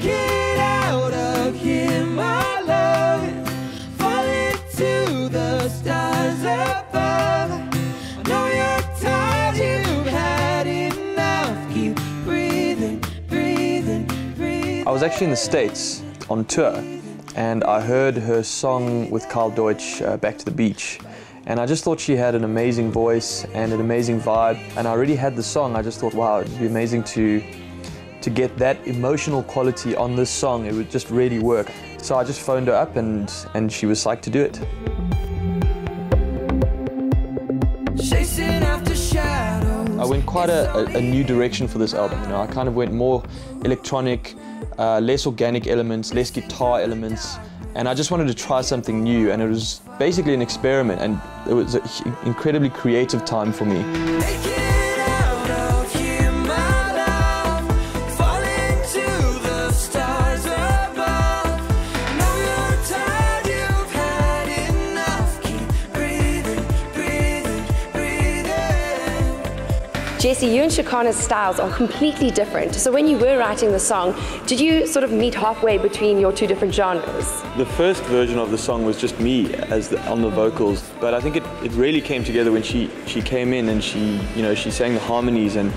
It out of here, my love. The stars above. I know you're tired, you've had enough. Keep breathing, breathing, breathing. I was actually in the States on tour and I heard her song with Kyle Deutsch, uh, Back to the Beach. And I just thought she had an amazing voice and an amazing vibe. And I already had the song. I just thought, wow, it'd be amazing to, to get that emotional quality on this song. It would just really work. So I just phoned her up and, and she was psyched to do it. Chasing after shadows. I went quite a, a, a new direction for this album. You know, I kind of went more electronic, uh, less organic elements, less guitar elements, and I just wanted to try something new. And it was basically an experiment, and it was an incredibly creative time for me. Jesse, you and Shekhinah's styles are completely different. So when you were writing the song, did you sort of meet halfway between your two different genres? The first version of the song was just me as the, on the vocals, but I think it, it really came together when she, she came in and she, you know, she sang the harmonies and,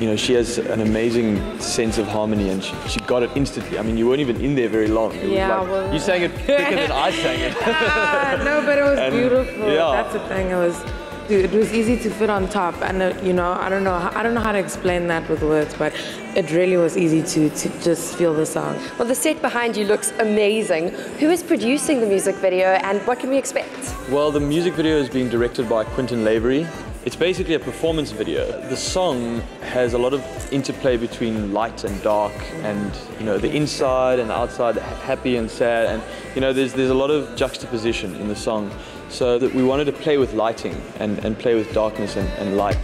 you know, she has an amazing sense of harmony and she, she got it instantly. I mean, you weren't even in there very long. It was Yeah, like- well- you sang it quicker than I sang it. Ah, no, but it was And, beautiful. yeah. That's the thing. It was, dude, it was easy to fit on top, and uh, you know, I don't know, I don't know how to explain that with words, but it really was easy to to just feel the song. Well, the set behind you looks amazing. Who is producing the music video and what can we expect? Well, the music video is being directed by Quentin Lavery. It's basically a performance video. The song has a lot of interplay between light and dark, and you know the inside and the outside, happy and sad, and you know there's there's a lot of juxtaposition in the song. So that we wanted to play with lighting and, and play with darkness and, and light.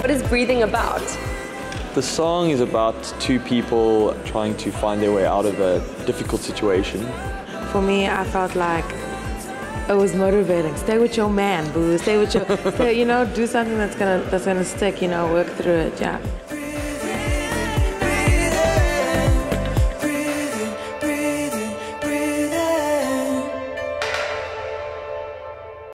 What is breathing about? The song is about two people trying to find their way out of a difficult situation. For me, I felt like it was motivating. Stay with your man, boo. Stay with your, stay, you know, do something that's gonna that's gonna stick. You know, work through it. Yeah.